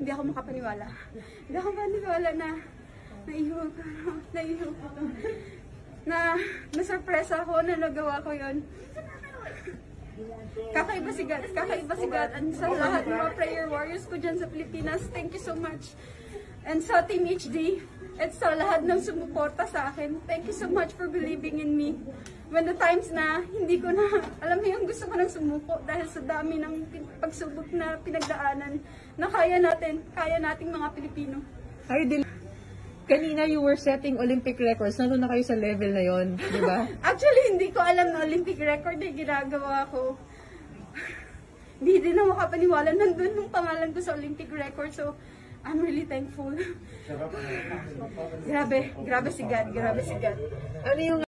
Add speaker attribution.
Speaker 1: Hindi ako makapaniwala. Hindi ako makapaniwala na naihuwag ko. Naihuwag ko. Na nasurpresa ako na nagawa ko yon. Kakaiba si God. Kakaiba si God. And sa lahat ng mga prayer warriors ko dyan sa Pilipinas, thank you so much. And sa Team HD, at sa lahat ng sumuporta sa akin, thank you so much for believing in me. When the times na hindi ko na, alam mo yung gusto ko nang sumuko dahil sa dami ng pagsubok na pinagdaanan na kaya natin, kaya nating mga Pilipino.
Speaker 2: Ay, din. Kanina you were setting Olympic records. Nandun na kayo sa level na yon, di ba?
Speaker 1: Actually, hindi ko alam na Olympic record na ginagawa ko. Hindi din ako makapaniwala. Nandun yung pangalan ko sa Olympic record. So, I'm really thankful. grabe, grabe si God, grabe si God.
Speaker 2: Ano yung